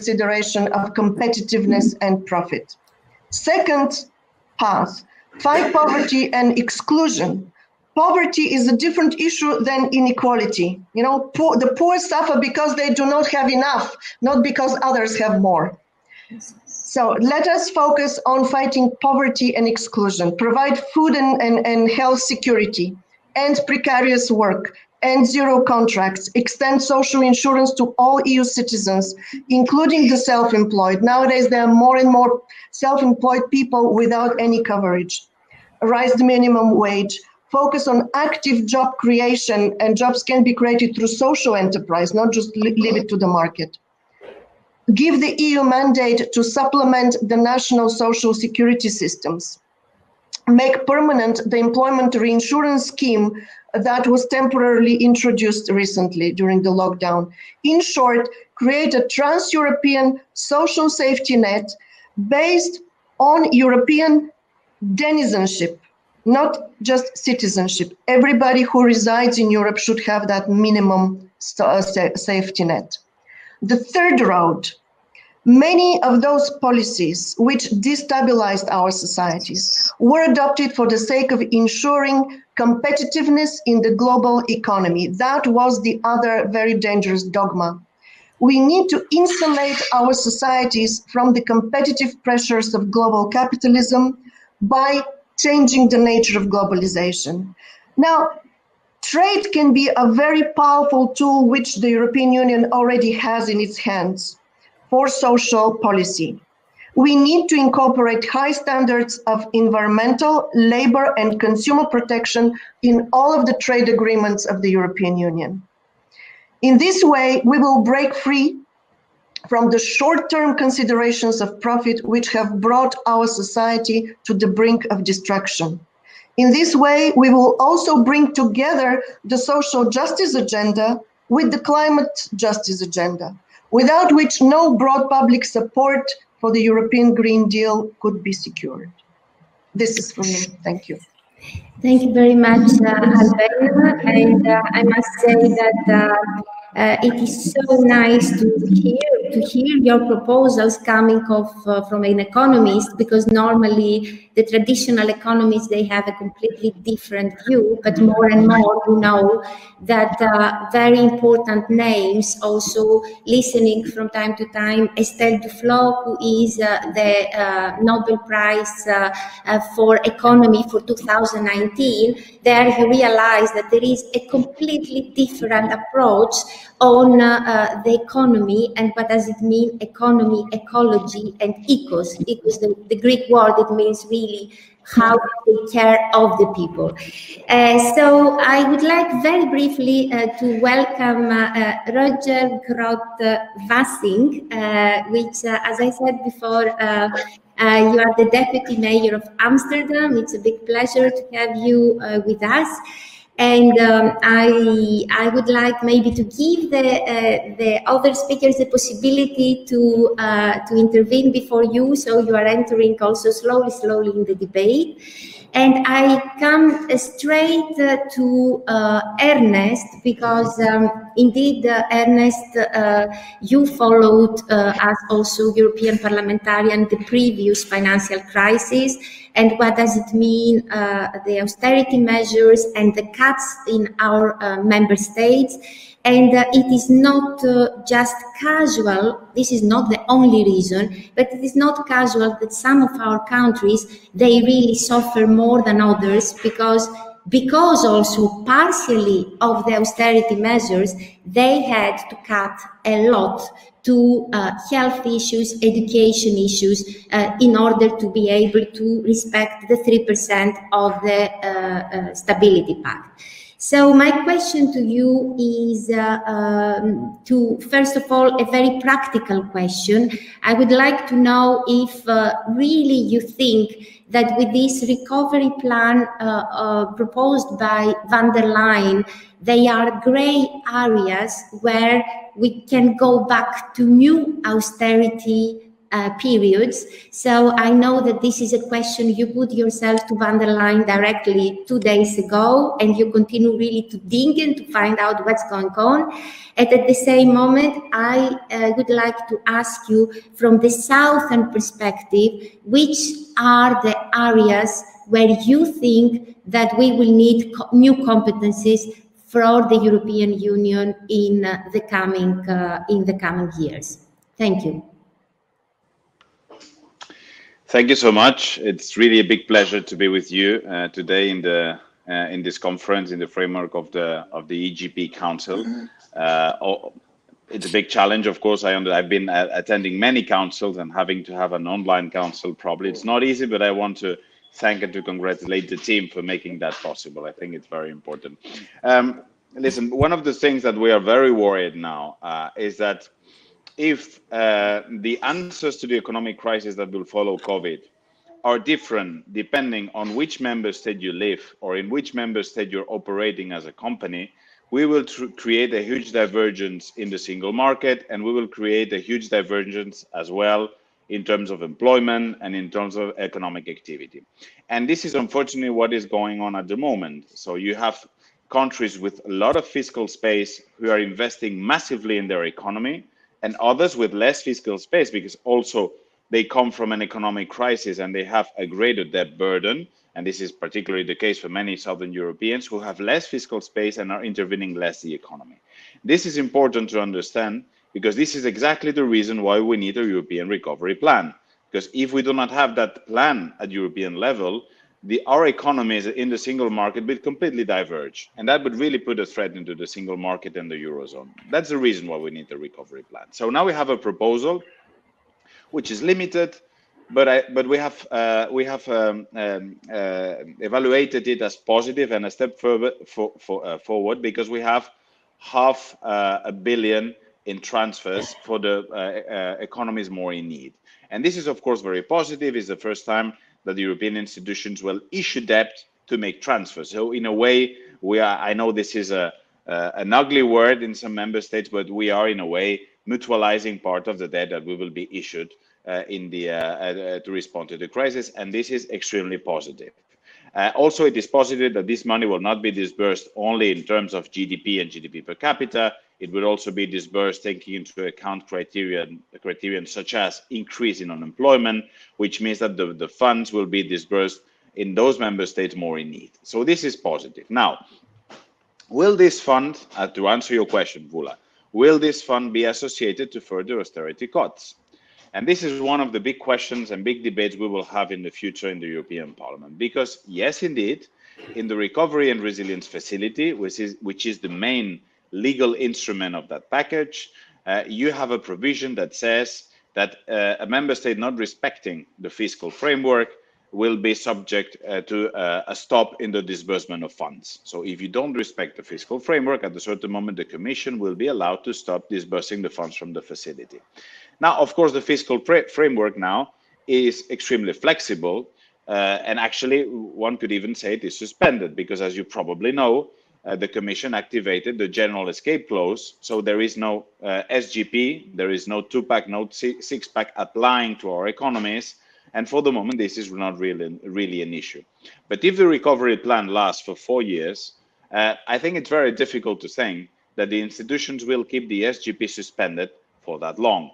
consideration of competitiveness and profit. Second path, fight poverty and exclusion. Poverty is a different issue than inequality. You know, poor, the poor suffer because they do not have enough, not because others have more. So let us focus on fighting poverty and exclusion, provide food and, and, and health security, end precarious work, end zero contracts, extend social insurance to all EU citizens, including the self employed. Nowadays, there are more and more self employed people without any coverage. Raise the minimum wage, focus on active job creation, and jobs can be created through social enterprise, not just leave it to the market. Give the EU mandate to supplement the national social security systems make permanent the employment reinsurance scheme that was temporarily introduced recently during the lockdown. In short, create a trans European social safety net based on European denizenship, not just citizenship. Everybody who resides in Europe should have that minimum uh, safety net. The third road Many of those policies which destabilized our societies were adopted for the sake of ensuring competitiveness in the global economy. That was the other very dangerous dogma. We need to insulate our societies from the competitive pressures of global capitalism by changing the nature of globalization. Now, trade can be a very powerful tool which the European Union already has in its hands for social policy. We need to incorporate high standards of environmental, labor, and consumer protection in all of the trade agreements of the European Union. In this way, we will break free from the short-term considerations of profit which have brought our society to the brink of destruction. In this way, we will also bring together the social justice agenda with the climate justice agenda without which no broad public support for the European Green Deal could be secured. This is from me. Thank you. Thank you very much, uh. And uh, I must say that uh, uh, it is so nice to hear to hear your proposals coming off uh, from an economist because normally the traditional economists they have a completely different view but more and more you know that uh, very important names also listening from time to time. Esther Duflo who is uh, the uh, Nobel Prize uh, for economy for 2019 there you realize that there is a completely different approach on uh, the economy and what does it mean economy ecology and ecos ecos the, the greek word it means really how take care of the people. Uh, so I would like very briefly uh, to welcome uh, uh Rutger Groot-Wassink, uh, which, uh, as I said before, you are the Deputy Mayor of Amsterdam. It's a big pleasure to have you with us. And um, I, I would like maybe to give the, uh, the other speakers the possibility to, uh, to intervene before you, so you are entering also slowly, slowly in the debate. And I come straight uh, to uh, Ernest because um, indeed, uh, Ernest, uh, you followed uh, as also European parliamentarian the previous financial crisis. And what does it mean, uh, the austerity measures and the cuts in our member states? And uh, it is not uh, just casual, this is not the only reason, but it is not casual that some of our countries, they really suffer more than others because because also partially of the austerity measures, they had to cut a lot to uh, health issues, education issues, uh, in order to be able to respect the 3% of the uh, uh, Stability Pact. So my question to you is uh, um, to, first of all, a very practical question. I would like to know if uh, really you think that with this recovery plan uh, uh proposed by van der Leyen, they are gray areas where we can go back to new austerity uh, periods. So I know that this is a question you put yourself to van der Leyen directly two days ago, and you continue really to dig and to find out what's going on. And at the same moment, I uh, would like to ask you from the southern perspective, which are the areas where you think that we will need co new competencies for the European Union in uh, the coming uh, in the coming years. Thank you. Thank you so much. It's really a big pleasure to be with you uh, today in the uh, in this conference in the framework of the of the EGP Council. Uh, oh, it's a big challenge, of course. I I've been uh, attending many councils and having to have an online council. Probably it's not easy, but I want to thank and to congratulate the team for making that possible. I think it's very important. Um, listen, one of the things that we are very worried now uh, is that if uh, the answers to the economic crisis that will follow COVID are different depending on which member state you live or in which member state you're operating as a company, we will create a huge divergence in the single market and we will create a huge divergence as well in terms of employment and in terms of economic activity. And this is unfortunately what is going on at the moment. So you have countries with a lot of fiscal space who are investing massively in their economy and others with less fiscal space because also they come from an economic crisis and they have a greater debt burden. And this is particularly the case for many Southern Europeans who have less fiscal space and are intervening less the economy. This is important to understand because this is exactly the reason why we need a European recovery plan. Because if we do not have that plan at European level, the our economies in the single market will completely diverge and that would really put a threat into the single market and the eurozone. That's the reason why we need the recovery plan. So now we have a proposal which is limited but I, but we have uh, we have um, um, uh, evaluated it as positive and a step further for, for, uh, forward because we have half uh, a billion in transfers for the uh, uh, economies more in need. And this is of course very positive. It's the first time that the European institutions will issue debt to make transfers. So in a way, we are. I know this is a uh, an ugly word in some member states, but we are in a way mutualizing part of the debt that we will be issued uh, in the uh, uh to respond to the crisis, and this is extremely positive. Uh, also, it is positive that this money will not be disbursed only in terms of GDP and GDP per capita. It will also be disbursed taking into account criteria, criterion such as increase in unemployment, which means that the, the funds will be disbursed in those member states more in need. So this is positive. Now, will this fund, uh, to answer your question, Vula, will this fund be associated to further austerity cuts? And this is one of the big questions and big debates we will have in the future in the European Parliament. Because yes, indeed, in the Recovery and Resilience Facility, which is, which is the main legal instrument of that package, uh, you have a provision that says that uh, a member state not respecting the fiscal framework will be subject uh, to uh, a stop in the disbursement of funds. So if you don't respect the fiscal framework, at a certain moment, the Commission will be allowed to stop disbursing the funds from the facility. Now, of course, the fiscal framework now is extremely flexible. Uh, and actually, one could even say it is suspended because, as you probably know, uh, the Commission activated the general escape clause. So there is no uh, SGP, there is no two pack, no six pack applying to our economies. And for the moment, this is not really, really an issue. But if the recovery plan lasts for four years, uh, I think it's very difficult to think that the institutions will keep the SGP suspended for that long.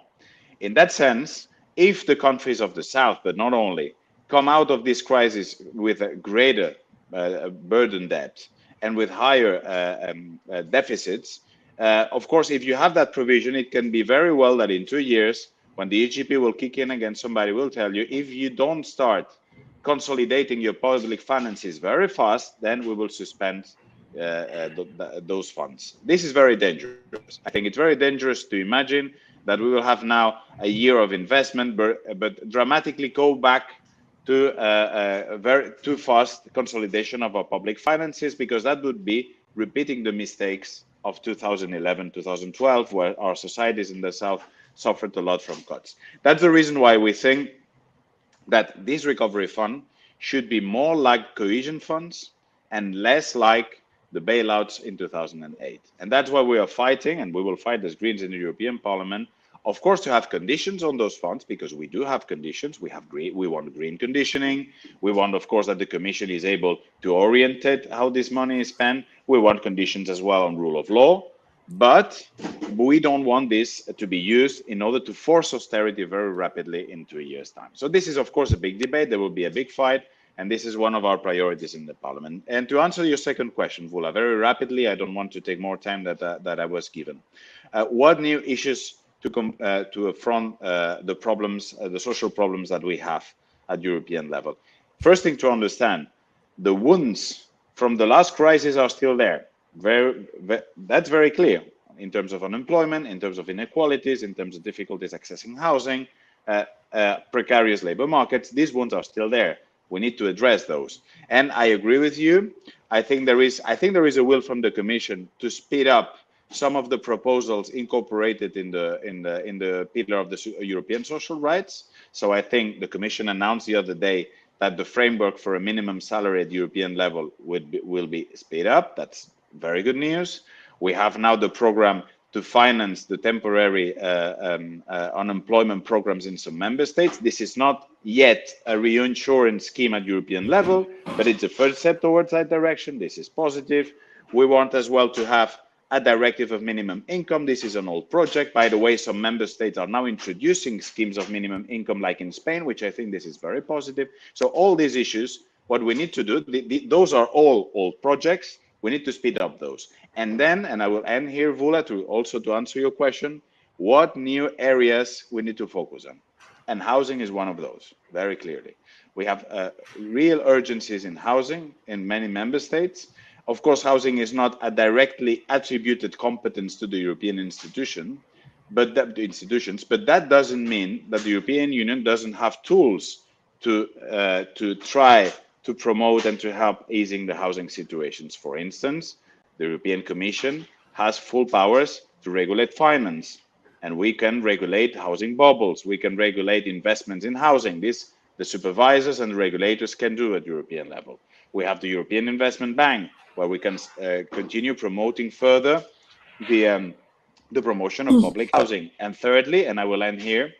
In that sense, if the countries of the South, but not only, come out of this crisis with a greater uh, burden debt, and with higher uh, um, uh, deficits, uh, of course, if you have that provision, it can be very well that in two years, when the SGP will kick in again, somebody will tell you, if you don't start consolidating your public finances very fast, then we will suspend uh, uh, th th those funds. This is very dangerous. I think it's very dangerous to imagine that we will have now a year of investment, but, but dramatically go back to uh, a very too fast consolidation of our public finances because that would be repeating the mistakes of 2011 2012 where our societies in the south suffered a lot from cuts. That's the reason why we think that this recovery fund should be more like cohesion funds and less like the bailouts in 2008 and that's why we are fighting and we will fight as greens in the european parliament of course, to have conditions on those funds because we do have conditions. We have green, we want green conditioning. We want, of course, that the Commission is able to orientate how this money is spent. We want conditions as well on rule of law, but we don't want this to be used in order to force austerity very rapidly in two year's time. So this is, of course, a big debate. There will be a big fight, and this is one of our priorities in the Parliament. And to answer your second question, Vula, very rapidly, I don't want to take more time that uh, that I was given. Uh, what new issues to come uh, to affront uh, the problems, uh, the social problems that we have at European level. First thing to understand, the wounds from the last crisis are still there. Very, that's very clear in terms of unemployment, in terms of inequalities, in terms of difficulties accessing housing, uh, uh, precarious labor markets. These wounds are still there. We need to address those. And I agree with you. I think there is. I think there is a will from the Commission to speed up some of the proposals incorporated in the in the in the pillar of the European social rights. So I think the Commission announced the other day that the framework for a minimum salary at European level would be, will be speed up. That's very good news. We have now the program to finance the temporary uh, um, uh, unemployment programs in some member states. This is not yet a reinsurance scheme at European level, but it's a first step towards that direction. This is positive. We want as well to have a directive of minimum income. This is an old project. By the way, some member states are now introducing schemes of minimum income, like in Spain, which I think this is very positive. So all these issues, what we need to do, the, the, those are all old projects. We need to speed up those. And then, and I will end here, Vula, to also to answer your question, what new areas we need to focus on. And housing is one of those, very clearly. We have uh, real urgencies in housing in many member states of course, housing is not a directly attributed competence to the European institution, but that, institutions, but that doesn't mean that the European Union doesn't have tools to uh, to try to promote and to help easing the housing situations. For instance, the European Commission has full powers to regulate finance, and we can regulate housing bubbles. We can regulate investments in housing. This the supervisors and regulators can do at European level. We have the European Investment Bank where we can uh, continue promoting further the um, the promotion of hmm. public housing. And thirdly, and I will end here,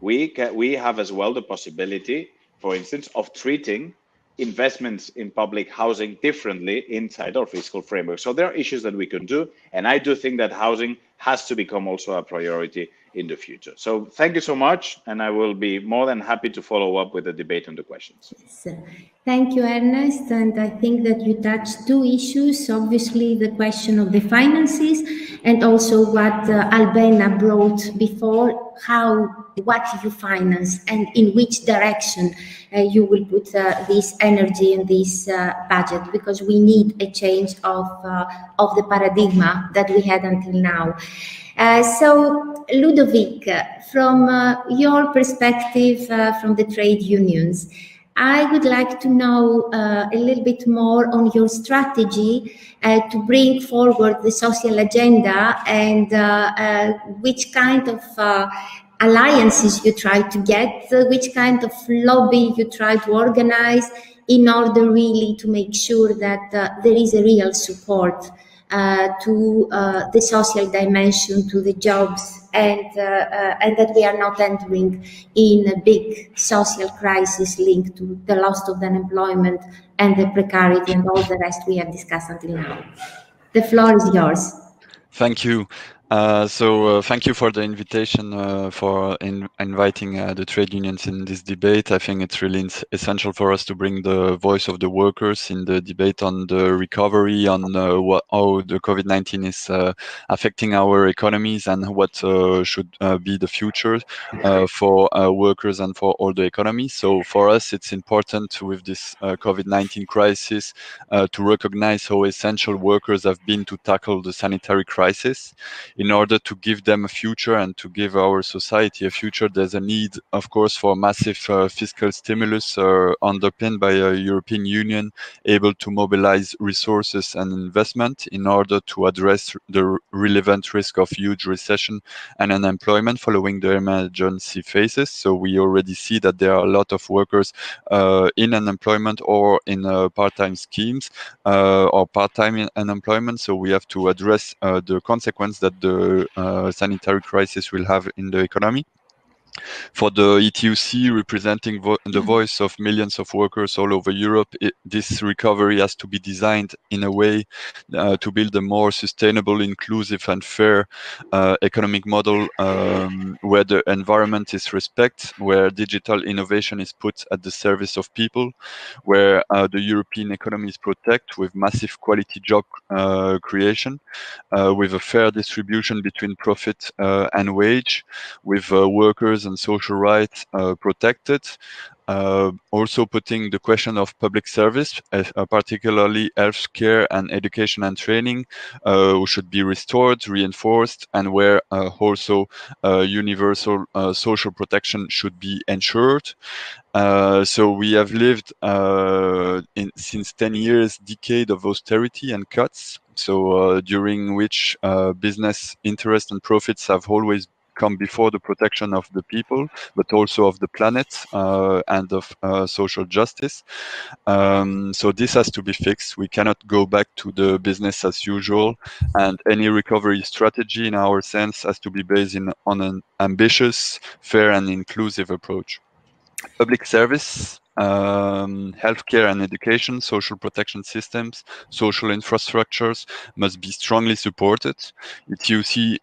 we can, we have as well the possibility, for instance, of treating investments in public housing differently inside our fiscal framework. So there are issues that we can do, and I do think that housing has to become also a priority in the future. So thank you so much, and I will be more than happy to follow up with the debate on the questions. Yes. Thank you, Ernest. And I think that you touched two issues, obviously the question of the finances and also what uh, Albena brought before, how, what you finance and in which direction uh, you will put uh, this energy in this uh, budget, because we need a change of, uh, of the paradigm that we had until now. Uh, so, Ludovic, from uh, your perspective uh, from the trade unions, I would like to know uh, a little bit more on your strategy uh, to bring forward the social agenda and uh, which kind of alliances you try to get, which kind of lobby you try to organize in order really to make sure that there is a real support uh, to uh, the social dimension, to the jobs, and uh, and that we are not entering in a big social crisis linked to the loss of unemployment and the precarity and all the rest we have discussed until now. The floor is yours. Thank you. Uh, so uh, thank you for the invitation uh, for in inviting uh, the trade unions in this debate. I think it's really essential for us to bring the voice of the workers in the debate on the recovery, on uh, what, how the COVID-19 is affecting our economies and what should be the future for workers and for all the economy. So for us, it's important with this COVID-19 crisis to recognize how essential workers have been to tackle the sanitary crisis in order to give them a future and to give our society a future, there's a need, of course, for massive uh, fiscal stimulus uh, underpinned by a European Union able to mobilize resources and investment in order to address the relevant risk of huge recession and unemployment following the emergency phases. So we already see that there are a lot of workers uh, in unemployment or in uh, part-time schemes uh, or part-time unemployment. So we have to address uh, the consequence that the the sanitary crisis will have in the economy for the ETUC representing vo the mm-hmm. voice of millions of workers all over Europe, it, this recovery has to be designed in a way uh, to build a more sustainable, inclusive and fair uh, economic model um, where the environment is respected, where digital innovation is put at the service of people, where uh, the European economy is protected with massive quality job uh, creation, uh, with a fair distribution between profit uh, and wage, with workers and social rights uh, protected. Uh, also putting the question of public service, uh, particularly healthcare and education and training, uh, should be restored, reinforced, and where uh, also uh, universal social protection should be ensured. so we have lived in, since 10 years, decade of austerity and cuts. So during which business interests and profits have always come before the protection of the people, but also of the planet uh, and of uh, social justice. Um, so this has to be fixed. We cannot go back to the business as usual, and any recovery strategy, in our sense, has to be based in, on an ambitious, fair, and inclusive approach. Public service um, healthcare and education, social protection systems, social infrastructures must be strongly supported. ETUC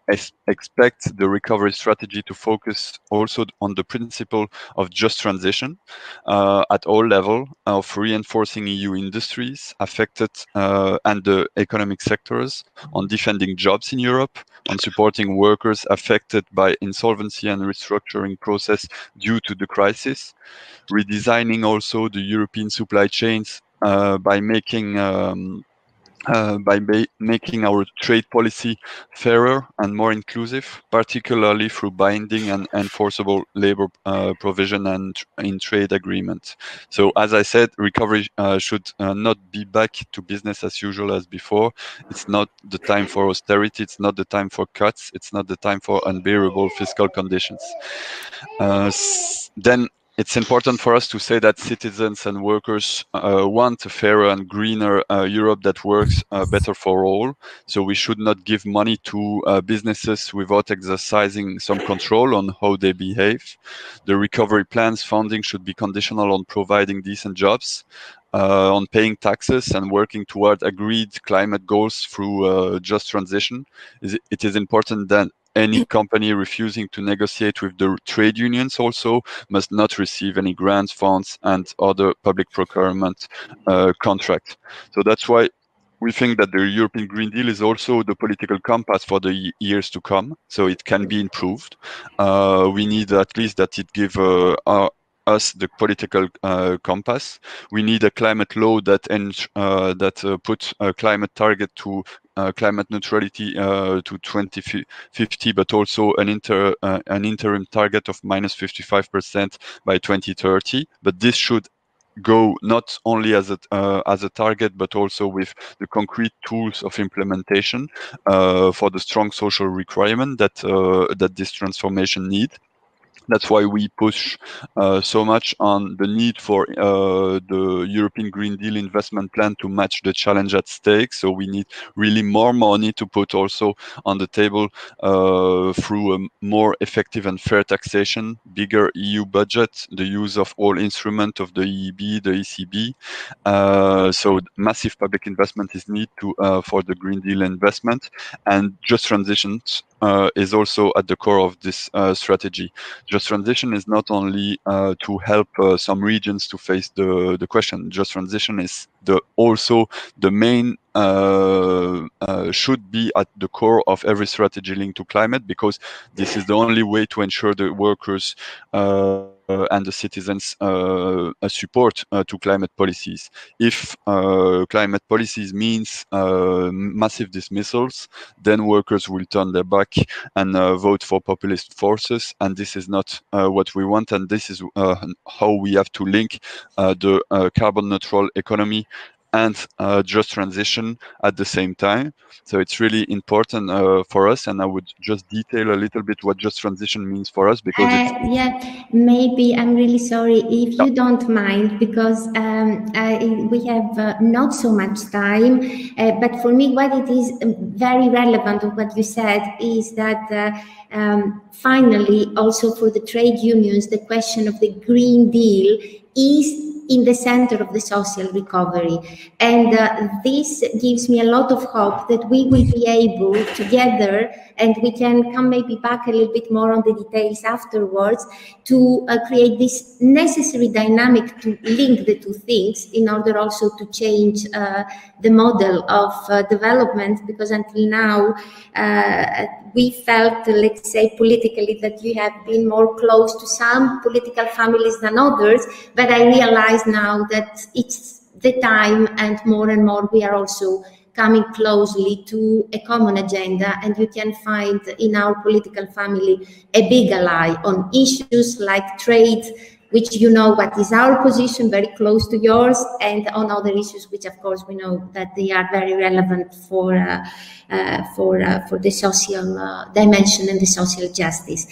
expects the recovery strategy to focus also on the principle of just transition uh, at all level of reinforcing EU industries affected uh, and the economic sectors, on defending jobs in Europe, on supporting workers affected by insolvency and restructuring process due to the crisis, redesigning also the European supply chains uh, by making um, uh, by making our trade policy fairer and more inclusive, particularly through binding and enforceable labor uh, provision and in trade agreements. So, as I said, recovery uh, should uh, not be back to business as usual as before. It's not the time for austerity. It's not the time for cuts. It's not the time for unbearable fiscal conditions. Uh, then it's important for us to say that citizens and workers uh, want a fairer and greener uh, Europe that works uh, better for all. So we should not give money to uh, businesses without exercising some control on how they behave. The recovery plans funding should be conditional on providing decent jobs. Uh, on paying taxes and working toward agreed climate goals through uh, just transition. It is important that any company refusing to negotiate with the trade unions also must not receive any grants, funds, and other public procurement uh, contracts. So that's why we think that the European Green Deal is also the political compass for the years to come. So it can be improved. Uh, we need at least that it give uh, our, us the political uh, compass. We need a climate law that uh, that uh, puts a climate target to uh, climate neutrality uh, to 2050, but also an inter an interim target of minus 55% by 2030. But this should go not only as a uh, as a target but also with the concrete tools of implementation uh, for the strong social requirement that uh, that this transformation need that's why we push uh, so much on the need for uh, the European Green Deal investment plan to match the challenge at stake. So we need really more money to put also on the table uh, through a more effective and fair taxation, bigger EU budget, the use of all instruments of the EIB, the ECB. Uh, so massive public investment is needed to uh, for the Green Deal investment and just transitions uh, is also at the core of this uh, strategy. Just transition is not only uh, to help uh, some regions to face the, the question. Just transition is the also the main uh, uh, should be at the core of every strategy linked to climate because this is the only way to ensure the workers Uh, and the citizens uh, uh, support uh, to climate policies. If uh, climate policies means uh, massive dismissals, then workers will turn their back and vote for populist forces, and this is not what we want. And this is how we have to link the carbon neutral economy and uh, just transition at the same time. So it's really important uh, for us, and I would just detail a little bit what just transition means for us because uh, yeah, maybe I'm really sorry if you don't mind because um, we have uh, not so much time. Uh, but for me, what it is um, very relevant of what you said is that. Uh, um, finally, also for the trade unions, the question of the Green Deal is in the center of the social recovery. And uh, this gives me a lot of hope that we will be able together, and we can come maybe back a little bit more on the details afterwards, to uh, create this necessary dynamic to link the two things in order also to change uh, the model of uh, development, because until now, uh, we felt, let's say, politically that you have been more close to some political families than others. But I realize now that it's the time, and more and more we are also coming closely to a common agenda. And you can find in our political family a big ally on issues like trade, which you know what is our position, very close to yours, and on other issues, which of course we know that they are very relevant for uh, uh, for uh, for the social uh, dimension and the social justice.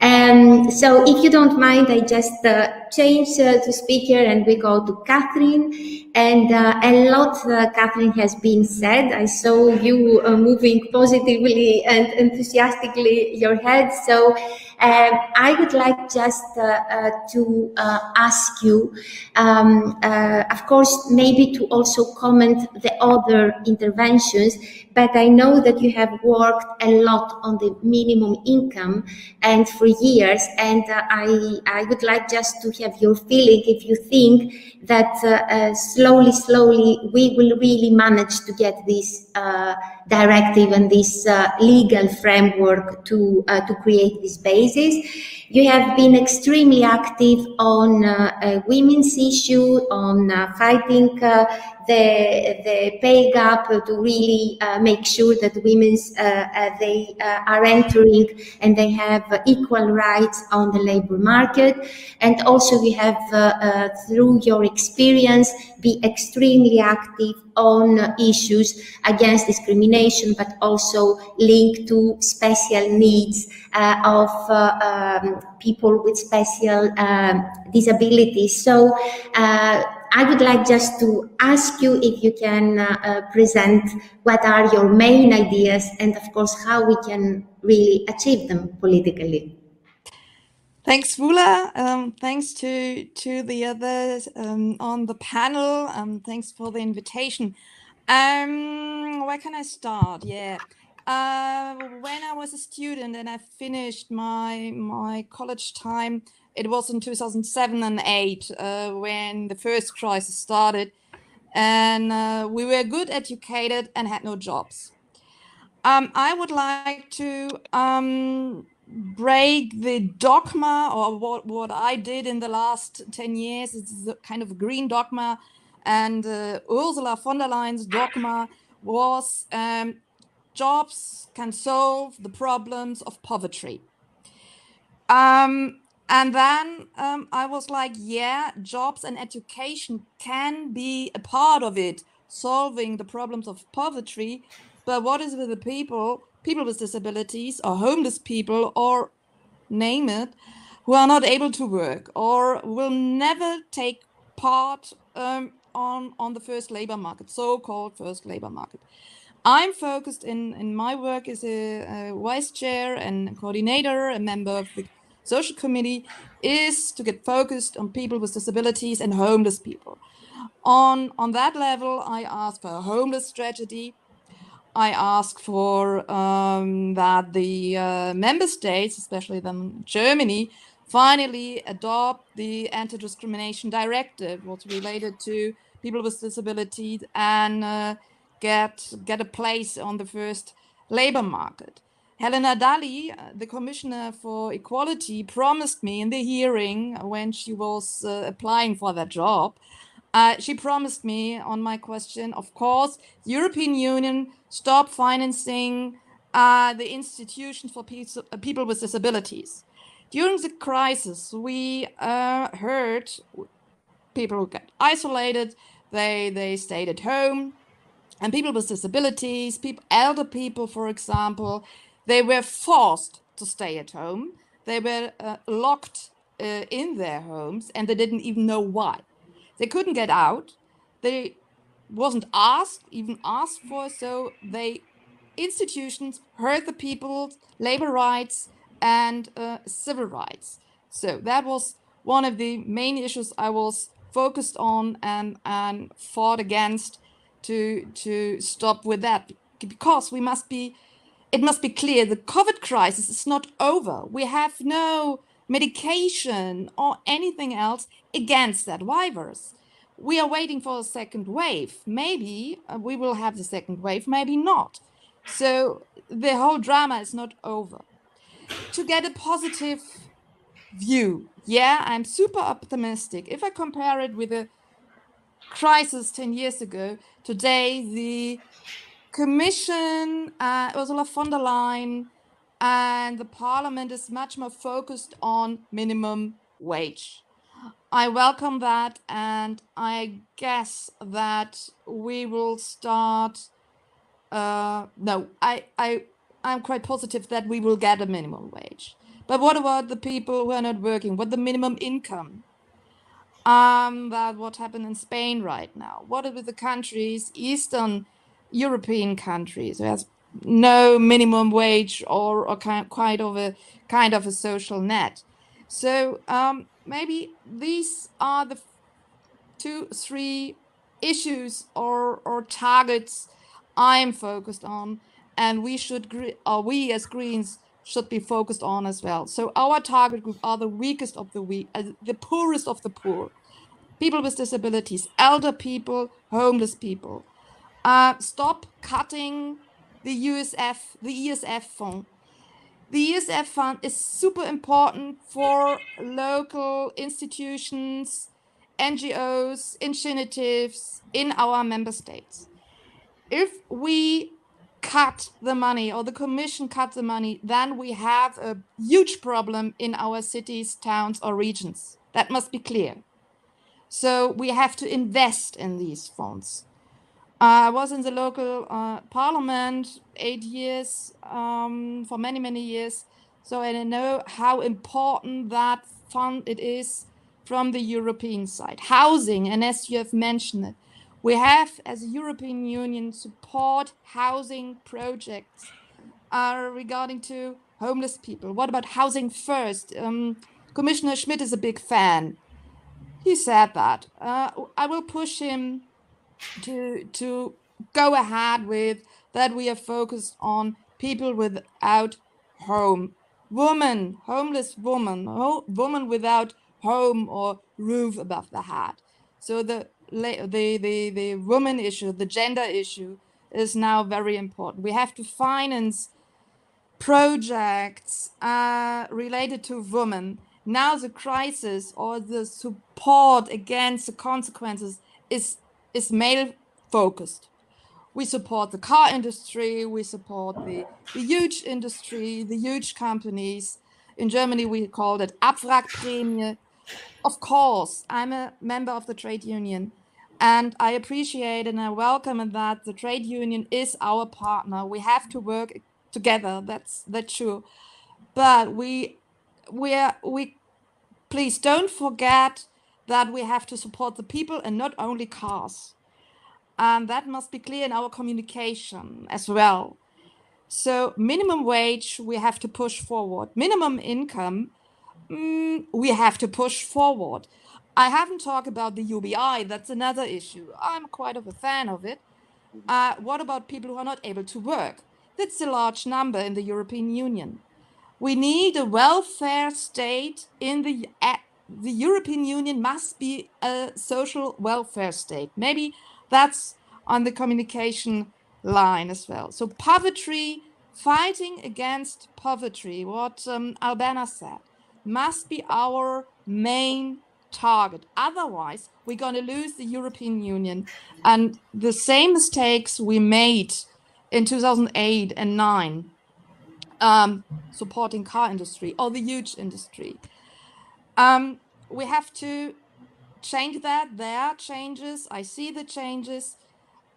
Um, so if you don't mind, I just uh, change uh, to speaker and we go to Catherine. And uh, a lot, uh, Catherine, has been said. I saw you moving positively and enthusiastically your head. So um, I would like just to ask you, um, of course, maybe to also comment the other interventions but I know that you have worked a lot on the minimum income and for years. And I, I would like just to have your feeling if you think that uh, uh, slowly, slowly we will really manage to get this uh, directive and this uh, legal framework to, to create this basis. You have been extremely active on women's issue, on fighting the the pay gap to really uh, make sure that women's uh, uh, they are entering and they have equal rights on the labor market and also we have through your experience be extremely active on issues against discrimination but also linked to special needs of um, people with special um, disabilities so I would like just to ask you if you can uh, uh, present what are your main ideas and, of course, how we can really achieve them politically. Thanks, Vula. Um, thanks to to the others um, on the panel. Um, thanks for the invitation. Um, where can I start? Yeah. Uh, when I was a student and I finished my my college time, it was in 2007 and 8 uh, when the first crisis started and uh, we were good educated and had no jobs um, i would like to um, break the dogma or what, what i did in the last 10 years it's kind of green dogma and uh, ursula von der leyen's dogma was um, jobs can solve the problems of poverty um, and then um, I was like, yeah, jobs and education can be a part of it, solving the problems of poverty. But what is with the people, people with disabilities or homeless people or name it, who are not able to work or will never take part um, on, on the first labor market, so-called first labor market. I'm focused in, in my work as a, a vice chair and coordinator, a member of the social committee is to get focused on people with disabilities and homeless people. On, on that level, I ask for a homeless strategy. I ask for um, that the uh, member states, especially then Germany, finally adopt the anti-discrimination directive, what's related to people with disabilities, and uh, get get a place on the first labor market. Helena Dalli, uh, the Commissioner for Equality, promised me in the hearing when she was uh, applying for that job. Uh, she promised me on my question, of course, European Union stop financing uh, the institutions for uh, people with disabilities. During the crisis, we uh, heard people who get isolated, they they stayed at home and people with disabilities people elder people for example they were forced to stay at home they were uh, locked uh, in their homes and they didn't even know why they couldn't get out. They wasn't asked even asked for so they institutions hurt the people's labor rights and uh, civil rights. So that was one of the main issues i was focused on and and fought against to to stop with that because we must be it must be clear the covid crisis is not over. We have no medication or anything else against that virus. We are waiting for a second wave. Maybe uh, we will have the second wave maybe not. So the whole drama is not over. To get a positive view yeah, I'm super optimistic. If I compare it with a crisis 10 years ago, today the Commission, uh, Ursula von der Leyen, and the Parliament is much more focused on minimum wage. I welcome that, and I guess that we will start. Uh, no, I, I, I'm quite positive that we will get a minimum wage. But what about the people who are not working? What the minimum income? Um, that what happened in Spain right now? What with the countries, Eastern European countries, no minimum wage or, or kind, quite of a kind of a social net? So um, maybe these are the two, three issues or or targets I'm focused on, and we should, or we as Greens should be focused on as well. So our target group are the weakest of the weak, uh, the poorest of the poor, people with disabilities, elder people, homeless people. Uh, stop cutting the USF, the ESF fund. The ESF fund is super important for local institutions, NGOs, initiatives in our member states. If we cut the money or the commission cut the money, then we have a huge problem in our cities, towns, or regions. That must be clear. So we have to invest in these funds. Uh, I was in the local uh, parliament eight years, um, for many, many years. So I know how important that fund it is from the European side. Housing, and as you have mentioned it, we have, as a European Union, support housing projects uh, regarding to homeless people. What about housing first? Um, Commissioner Schmit is a big fan. He said that. Uh, I will push him to to go ahead with that. We are focused on people without home, woman, homeless woman, ho- woman without home or roof above the head. So the the, the, the woman issue, the gender issue is now very important. We have to finance projects uh, related to women. Now the crisis or the support against the consequences is, is male focused. We support the car industry, we support the, the huge industry, the huge companies. In Germany, we call it Abwrackprämie. Of course, I'm a member of the trade union and I appreciate and I welcome that the trade union is our partner. We have to work together. That's that's true. But we we we please don't forget that we have to support the people and not only cars. And that must be clear in our communication as well. So minimum wage we have to push forward. Minimum income mm, we have to push forward. I haven't talked about the UBI. That's another issue. I'm quite of a fan of it. Uh, what about people who are not able to work? That's a large number in the European Union. We need a welfare state in the the European Union must be a social welfare state. Maybe that's on the communication line as well. So poverty, fighting against poverty, what um, Albena said, must be our main target. Otherwise, we're going to lose the European Union. And the same mistakes we made in 2008 and 9, um, supporting car industry or the huge industry. Um, we have to change that. There are changes. I see the changes.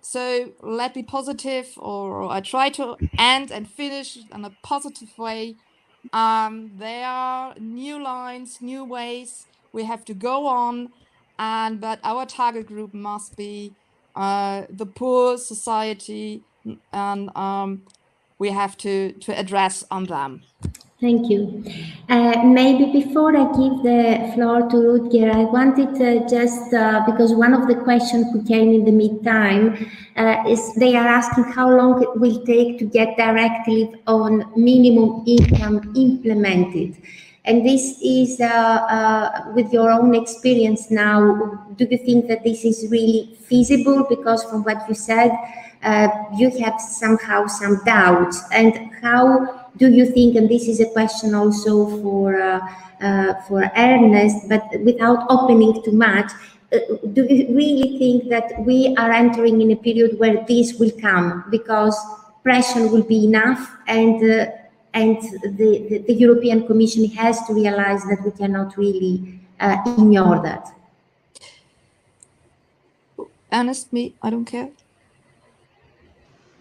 So let be positive, or I try to end and finish in a positive way. Um, there are new lines, new ways. We have to go on, and but our target group must be uh, the poor society, and um, we have to to address on them. Thank you. Uh, maybe before I give the floor to Rutger, I wanted to just uh, because one of the questions who came in the meantime uh, is they are asking how long it will take to get directive on minimum income implemented. And this is uh, uh, with your own experience now. Do you think that this is really feasible? Because from what you said, uh, you have somehow some doubts. And how do you think, and this is a question also for uh, uh, for Ernest, but without opening too much, uh, do you really think that we are entering in a period where this will come because pressure will be enough and and the, the, the, European Commission has to realize that we cannot really uh, ignore that. Ernest, me, I don't care.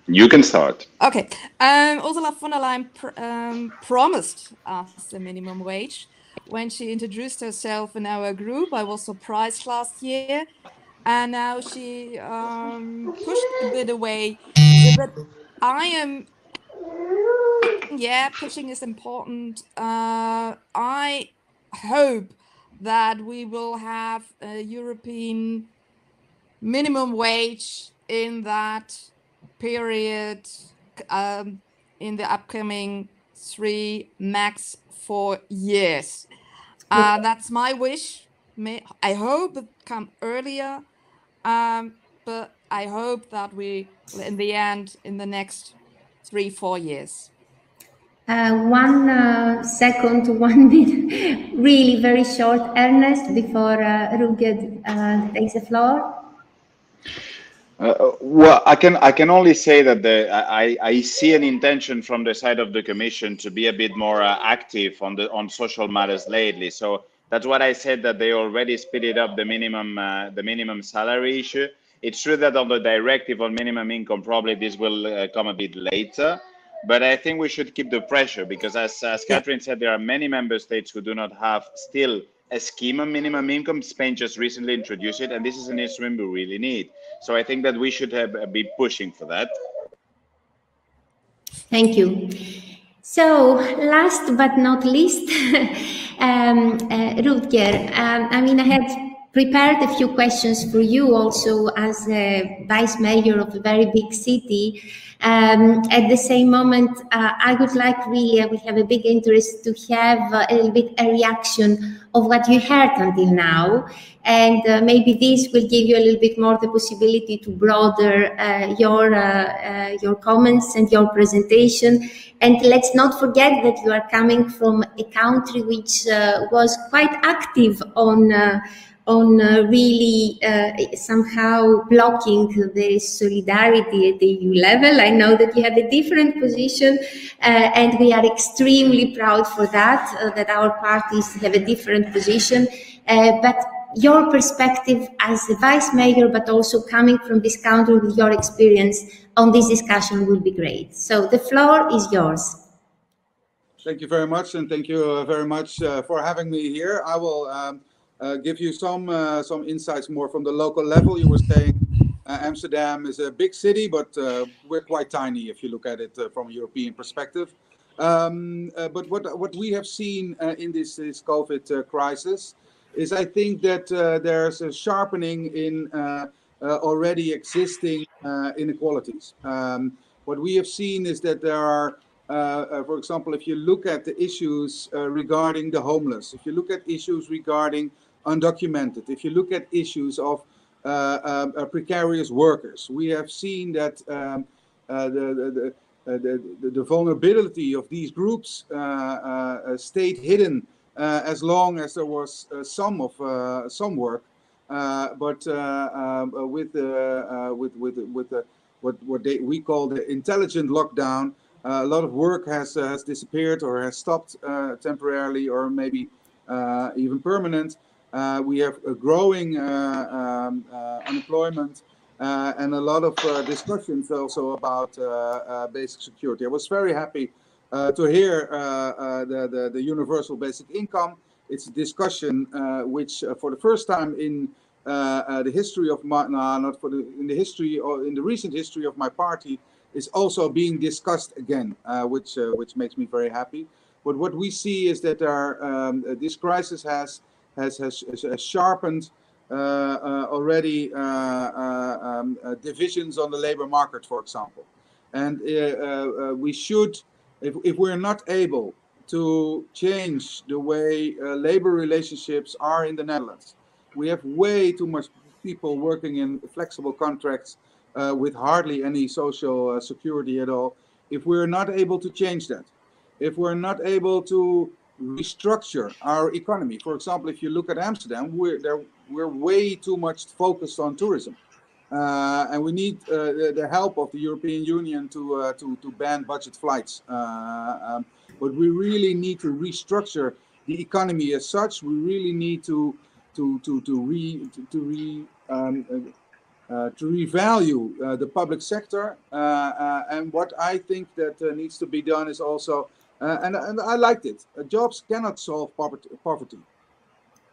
You can start. Okay. Um, Ursula von der Leyen pr um, promised us the minimum wage when she introduced herself in our group. I was surprised last year, and now she um, pushed a bit away. But I am, yeah, pushing is important. Uh, I hope that we will have a European minimum wage in that period um, in the upcoming three, max four years. Uh, that's my wish. May, I hope it come earlier, um, but I hope that we, in the end, in the next three, four years. Uh, one uh, second, one minute, really very short, Ernest, before uh, uh, takes the floor. Uh, well, I can I can only say that the I, I see an intention from the side of the Commission to be a bit more uh, active on the on social matters lately. So that's what I said that they already speeded up the minimum uh, the minimum salary issue. It's true that on the directive on minimum income, probably this will come a bit later. But I think we should keep the pressure because, as as Catherine said, there are many member states who do not have still a scheme of minimum income. Spain just recently introduced it, and this is an instrument we really need. So I think that we should have, uh, be pushing for that. Thank you. So last but not least, um, uh, Rutger, um, I mean, I had prepared a few questions for you also as a vice mayor of a very big city. Um, at the same moment, uh, I would like really, I would have a big interest to have uh, a little bit a reaction of what you heard until now. And uh, maybe this will give you a little bit more the possibility to broader uh, your, uh, uh, your comments and your presentation. And let's not forget that you are coming from a country which was quite active on on uh, really uh, somehow blocking the solidarity at the EU level. I know that you have a different position, uh, and we are extremely proud for that, uh, that our parties have a different position. Uh, but your perspective as the vice mayor, but also coming from this country with your experience on this discussion will be great. So the floor is yours. Thank you very much, and thank you uh, very much for having me here. I will. Um, uh, give you some uh, some insights more from the local level. You were saying uh, Amsterdam is a big city, but we're quite tiny if you look at it from a European perspective. Um, but what what we have seen in this, this COVID crisis is, I think that there's a sharpening in already existing inequalities. Um, what we have seen is that there are uh, uh, for example, if you look at the issues uh, regarding the homeless, if you look at issues regarding undocumented, if you look at issues of uh, um, uh, precarious workers, we have seen that um, uh, the, the, the, the, vulnerability of these groups stayed hidden as long as there was some of some work. but um, with with with with the what what they, we call the intelligent lockdown, uh, a lot of work has uh, has disappeared or has stopped uh, temporarily or maybe even permanent. Uh, we have a growing uh, um, uh, unemployment and a lot of discussions also about basic security. I was very happy to hear the, the, the universal basic income. It's a discussion which, for the first time in uh, uh, the history of my, no, not for the, in the history or in the recent history of my party is also being discussed again, uh, which which makes me very happy. But what we see is that our, um, this crisis has has, has, has sharpened uh, uh, already uh, um, divisions on the labor market, for example. And we should, if, if we're not able to change the way labor relationships are in the Netherlands, we have way too much people working in flexible contracts uh, with hardly any social uh, security at all. If we're not able to change that, if we're not able to restructure our economy. For example, if you look at Amsterdam, we're there, we're way too much focused on tourism, uh, and we need uh, the, the, help of the European Union to uh, to to ban budget flights. Uh, um, but we really need to restructure the economy as such. We really need to to to to re to, to re um, uh, to revalue uh, the public sector. and what I think that needs to be done is also uh, and, and I liked it. Uh, jobs cannot solve poverty. poverty.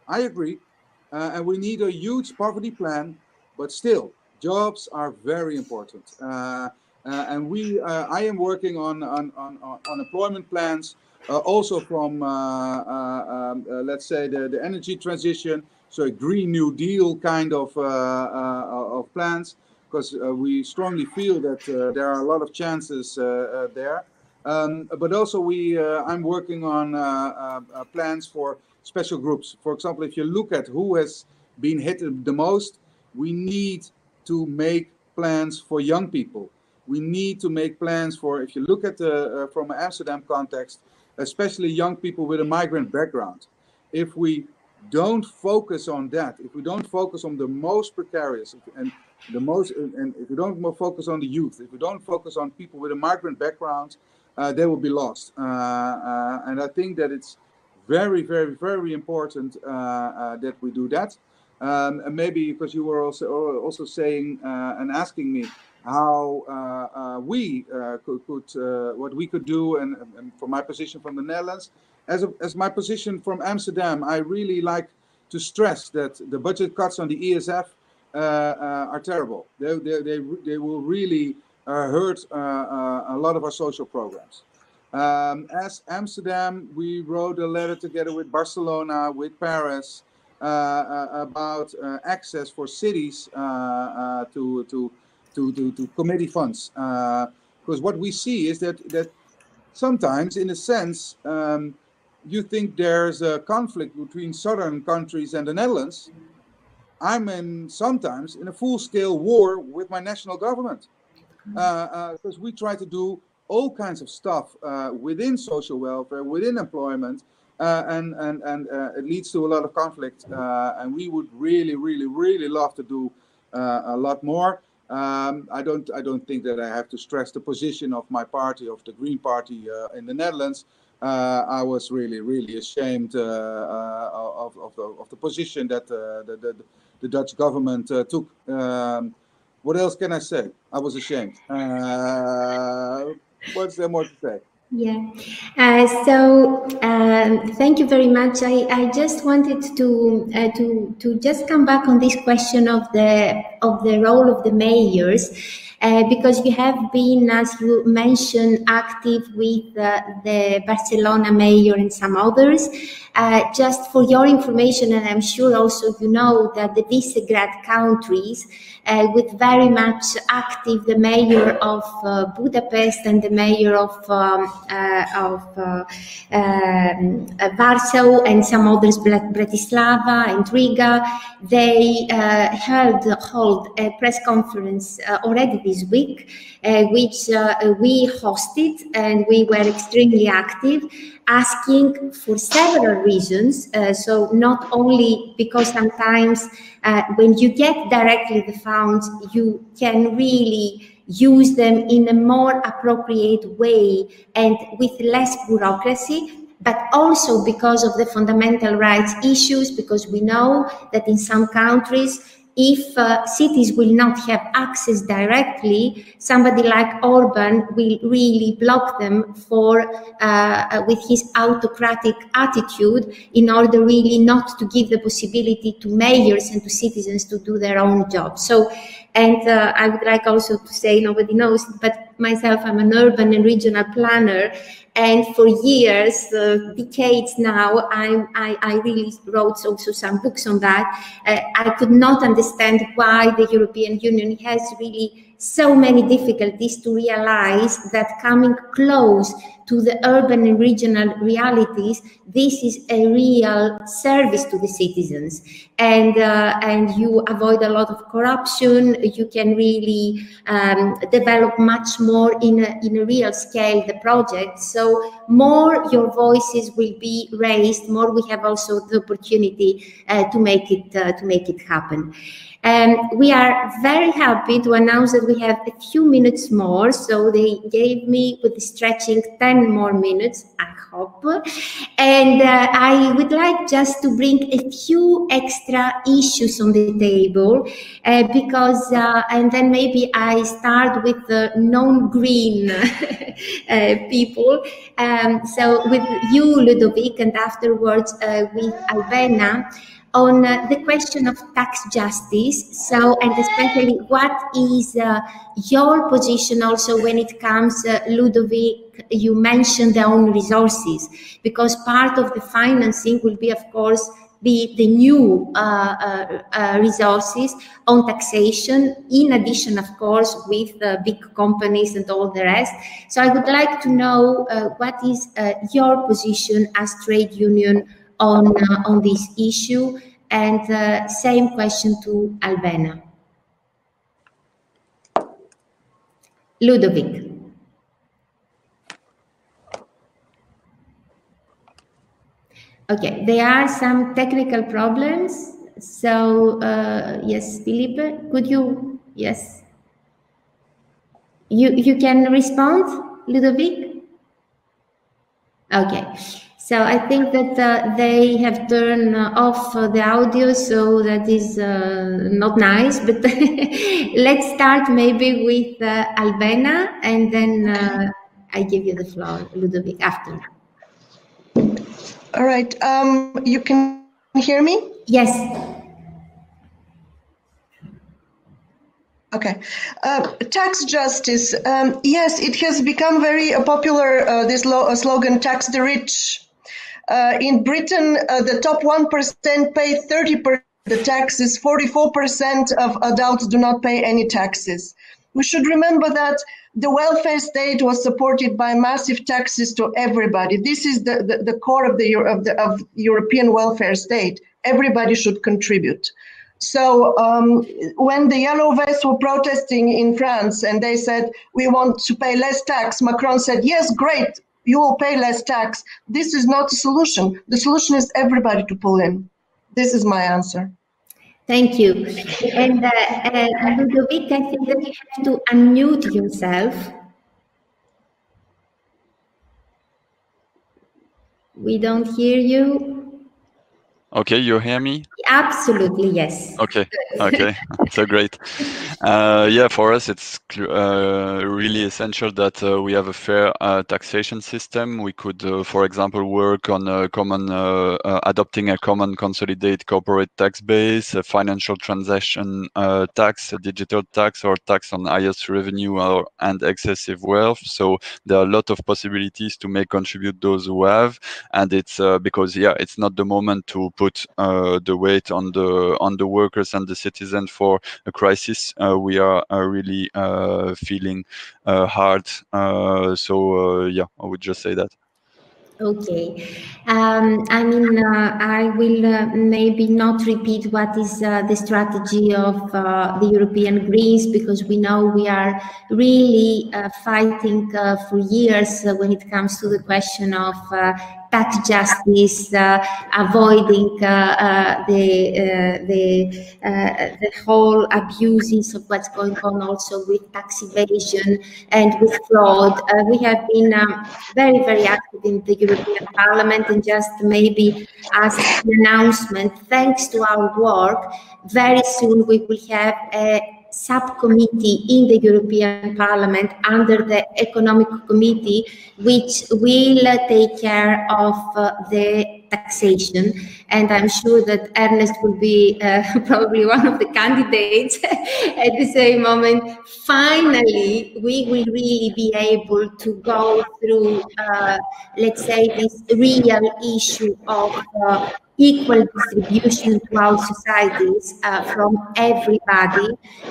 I agree. Uh, and we need a huge poverty plan, but still, jobs are very important. Uh, uh, and we, uh, I am working on, on, on, on unemployment plans, also from, um, let's say, the, the energy transition, so a Green New Deal kind of, of plans, because we strongly feel that there are a lot of chances there. Um, but also, we uh, I'm working on uh, uh, plans for special groups. For example, if you look at who has been hit the most, we need to make plans for young people. We need to make plans for, if you look at the from an Amsterdam context, especially young people with a migrant background. If we don't focus on that, if we don't focus on the most precarious and the most, and if we don't focus on the youth, if we don't focus on people with a migrant background, they will be lost. Uh, uh, and I think that it's very, very, very important that we do that. Um, and maybe because you were also also saying and asking me how uh, uh, we uh, could, could what we could do, and, and, from my position from the Netherlands, as a, as my position from Amsterdam, I really like to stress that the budget cuts on the ESF are terrible. They, they, they, they will really uh, hurt uh, uh, a lot of our social programs. Um, as Amsterdam, we wrote a letter together with Barcelona, with Paris, about access for cities to, to, to, to, to committee funds. Because what we see is that, that sometimes, in a sense, um, you think there's a conflict between southern countries and the Netherlands. I'm in sometimes in a full-scale war with my national government because uh, uh, we try to do all kinds of stuff uh, within social welfare, within employment, and and and it leads to a lot of conflict. and we would really, really, really love to do a lot more. Um, I don't I don't think that I have to stress the position of my party, of the Green Party uh, in the Netherlands. Uh, I was really really ashamed uh, of, of, the, of the position that the, the, the Dutch government took. Um, what else can I say? I was ashamed. Uh, what's there more to say? Yeah. Uh, so um, thank you very much. I, I just wanted to uh, to to just come back on this question of the of the role of the mayors. Uh, because you have been, as you mentioned, active with uh, the Barcelona mayor and some others. Uh, just for your information, and I'm sure also you know that the Visegrad countries uh, with very much active the mayor of Budapest and the mayor of um, of uh, um, Warsaw and some others, Bratislava and Riga. They held hold a press conference already this week, which we hosted, and we were extremely active asking for several reasons. Uh, so not only because sometimes uh, when you get directly the funds, you can really use them in a more appropriate way and with less bureaucracy, but also because of the fundamental rights issues, because we know that in some countries, if uh, cities will not have access directly, somebody like Orban will really block them for uh, uh, with his autocratic attitude in order really not to give the possibility to mayors and to citizens to do their own job. So, and uh, I would like also to say nobody knows, but myself, I'm an urban and regional planner, and for years, uh, decades now, I, I, I, really wrote also some books on that. Uh, I could not understand why the European Union has really so many difficulties to realize that coming close to the urban and regional realities, this is a real service to the citizens. And, uh, and you avoid a lot of corruption. You can really um, develop much more in a, in a real scale the project. So more your voices will be raised, more we have also the opportunity uh, to make it uh, to make it happen. And we are very happy to announce that we have a few minutes more. So they gave me with the stretching 10 more minutes, I hope. And uh, I would like just to bring a few extra issues on the table uh, because, uh, and then maybe I start with the non-green uh, people. Um, so with you, Ludovic, and afterwards uh, with Albena on uh, the question of tax justice. So, and especially what is uh, your position also when it comes, uh, Ludovic, you mentioned the own resources, because part of the financing will be, of course, be the new uh, uh, uh, resources on taxation, in addition, of course, with the big companies and all the rest. So I would like to know what is your position as trade union on, uh, on this issue? And uh, same question to Albena. Ludovic. Okay, there are some technical problems. So, uh, yes, Felipe, could you, yes. You, you can respond, Ludovic? Okay. So I think that uh, they have turned uh, off uh, the audio, so that is uh, not nice. But let's start maybe with uh, Albena, and then uh, I give you the floor, Ludovic, after. All right. Um, you can hear me? Yes. Okay. Uh, tax justice. Um, yes, it has become very uh, popular, uh, this lo- slogan, tax the rich. Uh, in Britain, uh, the top 1% pay 30% the taxes, 44% of adults do not pay any taxes. We should remember that the welfare state was supported by massive taxes to everybody. This is the, the, the core of the, of the of European welfare state. Everybody should contribute. So um, when the yellow vests were protesting in France and they said, we want to pay less tax, Macron said, yes, great, you will pay less tax. This is not a solution. The solution is everybody to pull in. This is my answer. Thank you. And uh, uh, Ludovic, I think that you have to unmute yourself. We don't hear you. Okay, you hear me? Absolutely, yes. Okay, okay, so great. Uh, yeah, for us, it's uh, really essential that uh, we have a fair uh, taxation system. We could, uh, for example, work on a common, uh, adopting a common consolidated corporate tax base, a financial transaction tax, a digital tax, or tax on highest revenue or, and excessive wealth. So there are a lot of possibilities to make contribute those who have, and it's because yeah, it's not the moment to put uh, the weight on the on the workers and the citizens for a crisis uh, we are really uh, feeling hard. so yeah, I would just say that. Okay. Um, I mean, uh, I will uh, maybe not repeat what is uh, the strategy of the European Greens because we know we are really fighting for years when it comes to the question of tax justice, uh, avoiding uh, uh, the the the whole abuses of what's going on also with tax evasion and with fraud. we have been um, very very active in the European Parliament, and just maybe as an announcement, thanks to our work, very soon we will have a subcommittee in the European Parliament under the Economic Committee, which will take care of uh, the taxation. And I'm sure that Ernest will be uh, probably one of the candidates at the same moment. Finally, we will really be able to go through, uh, let's say, this real issue of uh, equal distribution to our societies uh, from everybody.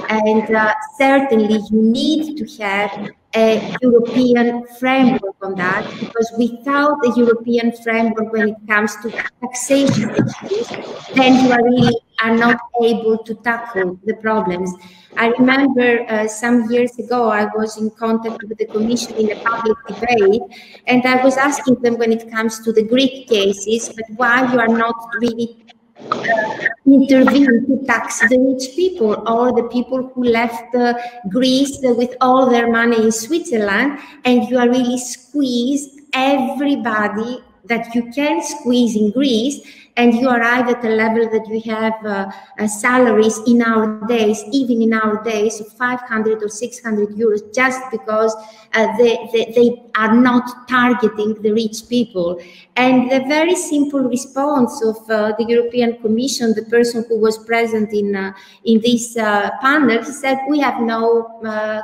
And uh, certainly you need to have a European framework on that because without a European framework when it comes to taxation issues, then you are really are not able to tackle the problems. I remember uh, some years ago, I was in contact with the Commission in a public debate, and I was asking them when it comes to the Greek cases, but why you are not really uh, intervene to tax the rich people or the people who left uh, Greece with all their money in Switzerland, and you are really squeezed everybody that you can squeeze in Greece and you arrive at a level that you have uh, uh, salaries in our days, even in our days, of 500 or 600 euros, just because uh, they, they, they, are not targeting the rich people. And the very simple response of uh, the European Commission, the person who was present in, in this panel, he said, we have no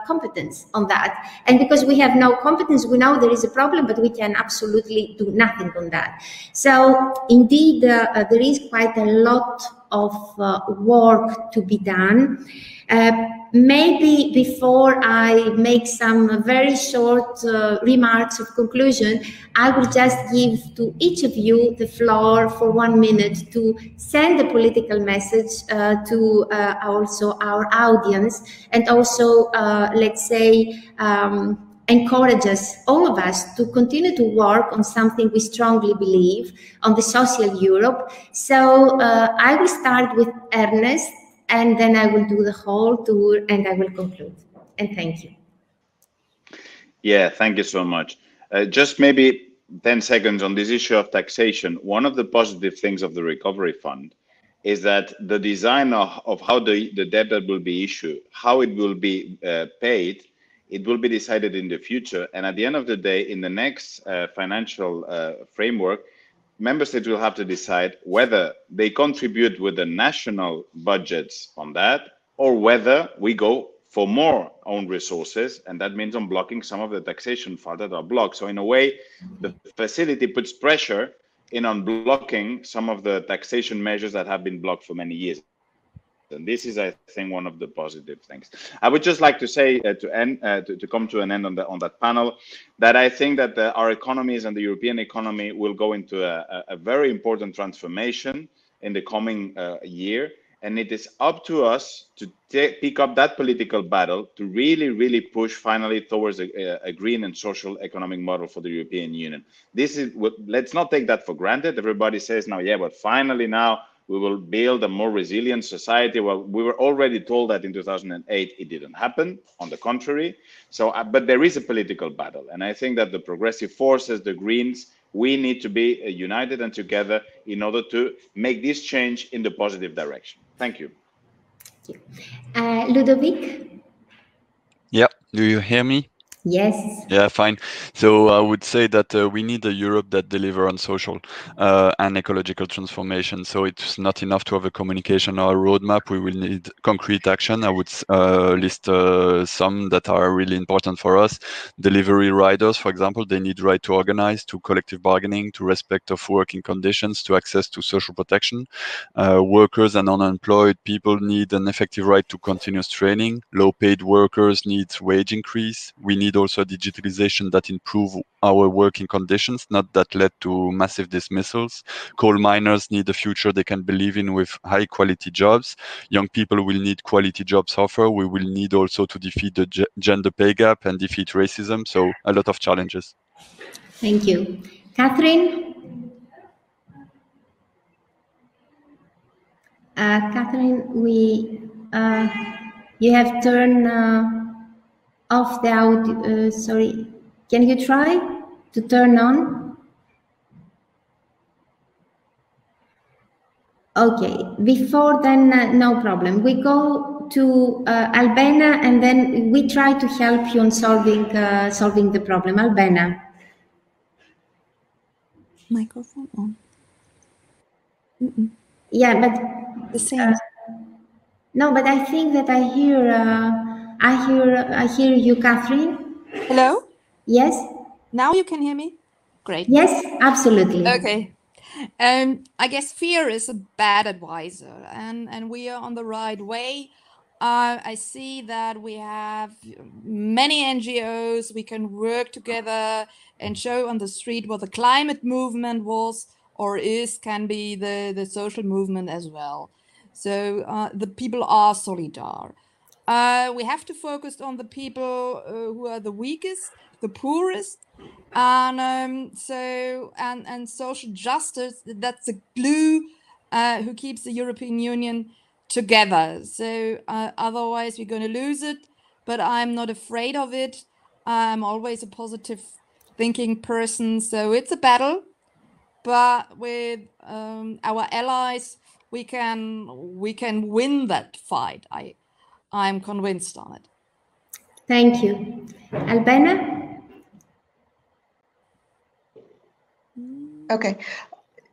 competence on that. And because we have no competence, we know there is a problem, but we can absolutely do nothing on that. So indeed, uh, there is quite a lot of uh, work to be done. Uh, maybe before I make some very short uh, remarks of conclusion, I will just give to each of you the floor for one minute to send a political message uh, to uh, also our audience and also, let's say, um, encourage us, all of us, to continue to work on something we strongly believe, on the social Europe. So uh, I will start with Ernest, and then I will do the whole tour, and I will conclude. And thank you. Yeah, thank you so much. Uh, just maybe 10 seconds on this issue of taxation. One of the positive things of the Recovery Fund is that the design of, of how the, the debt will be issued, how it will be uh, paid, it will be decided in the future. And at the end of the day, in the next uh, financial uh, framework, member states will have to decide whether they contribute with the national budgets on that or whether we go for more own resources. And that means unblocking some of the taxation funds that are blocked. So in a way, the facility puts pressure in unblocking some of the taxation measures that have been blocked for many years. And this is, I think, one of the positive things. I would just like to say uh, to end uh, to, to, come to an end on, the, on that panel that I think that the, our economies and the European economy will go into a, a very important transformation in the coming uh, year. And it is up to us to pick up that political battle to really, really push finally towards a, a, green and social economic model for the European Union. This is what, let's not take that for granted. Everybody says now, yeah, but finally now we will build a more resilient society. Well, we were already told that in 2008 it didn't happen, on the contrary. So, uh, but there is a political battle. And I think that the progressive forces, the Greens, we need to be uh, united and together in order to make this change in the positive direction. Thank you. Thank you. Uh, Ludovic? Yeah, do you hear me? Yes. Yeah, fine. So I would say that uh, we need a Europe that deliver on social uh, and ecological transformation. So it's not enough to have a communication or a roadmap. We will need concrete action. I would uh, list uh, some that are really important for us. Delivery riders, for example, they need right to organize, to collective bargaining, to respect of working conditions, to access to social protection. Uh, workers and unemployed people need an effective right to continuous training. Low-paid workers need wage increase. We need also digitalization that improve our working conditions, not that led to massive dismissals. Coal miners need a future they can believe in with high quality jobs. Young people will need quality jobs offer. We will need also to defeat the gender pay gap and defeat racism. So a lot of challenges. Thank you. Catherine? Uh, Catherine, we, uh, you have turned uh off the audio. Uh, sorry, can you try to turn on? Okay, before then, uh, no problem. We go to uh, Albena and then we try to help you on solving uh, solving the problem. Albena. Microphone on. Mm -mm. Yeah, but The same. no, but I think that I hear uh, I hear I hear you, Catherine. Hello? Yes, Now you can hear me? Great. yes, absolutely. Okay. Um, I guess fear is a bad advisor, and and we are on the right way. Uh, I see that we have many NGOs. We can work together and show on the street what the climate movement was or is, can be the the social movement as well. So uh, the people are solidar. Uh, we have to focus on the people uh, who are the weakest, the poorest, and um, so and and social justice. That's the glue uh, who keeps the European Union together. So uh, otherwise, we're going to lose it. But I'm not afraid of it. I'm always a positive thinking person. So it's a battle, but with um, our allies, we can we can win that fight. I I'm convinced on it. Thank you, Albena. Okay.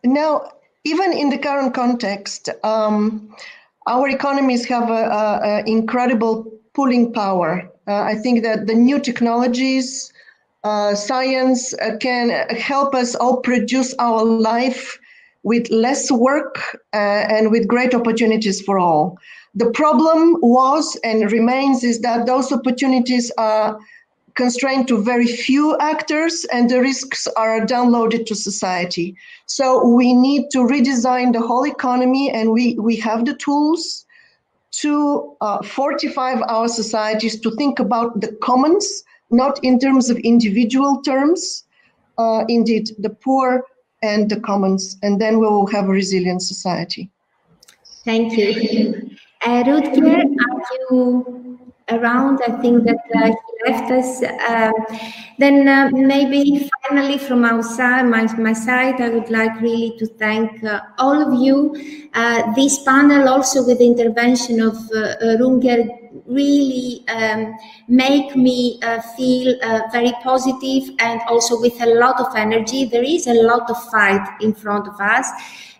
Now, even in the current context, um, our economies have an incredible pulling power. Uh, I think that the new technologies, uh, science uh, can help us all produce our life with less work uh, and with great opportunities for all. The problem was and remains is that those opportunities are constrained to very few actors and the risks are downloaded to society. So we need to redesign the whole economy and we, we have the tools to uh, fortify our societies to think about the commons, not in terms of individual terms, uh, indeed the poor and the commons, and then we will have a resilient society. Thank you. Uh, Rutger, are you around? I think that uh, he left us. Um, then uh, maybe finally from my, my side, I would like really to thank uh, all of you. Uh, this panel also with the intervention of uh, Rutger really um, make me feel very positive and also with a lot of energy. There is a lot of fight in front of us,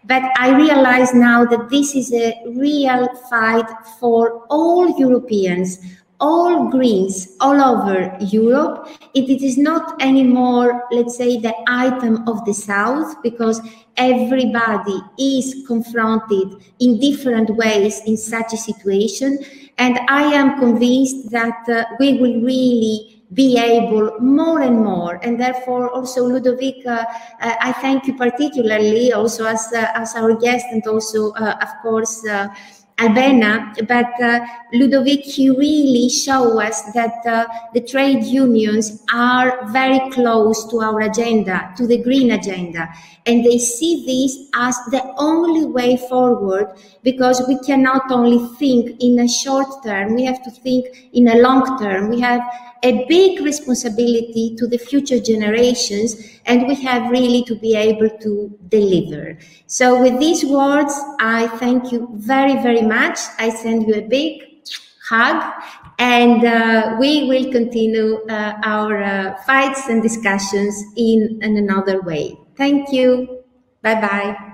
but I realize now that this is a real fight for all Europeans, all Greens all over Europe. It, it is not anymore, let's say, the item of the South because everybody is confronted in different ways in such a situation. And I am convinced that uh, we will really be able more and more. And therefore, also Ludovic, uh, I thank you particularly also as, uh, as our guest and also, uh, of course, uh, Albena, but uh, Ludovic, really show us that uh, the trade unions are very close to our agenda, to the green agenda. And they see this as the only way forward because we cannot only think in a short term, we have to think in a long term. We have a big responsibility to the future generations and we have really to be able to deliver. So with these words, I thank you very, very much. I send you a big hug and uh, we will continue uh, our uh, fights and discussions in, in another way. Thank you. Bye-bye.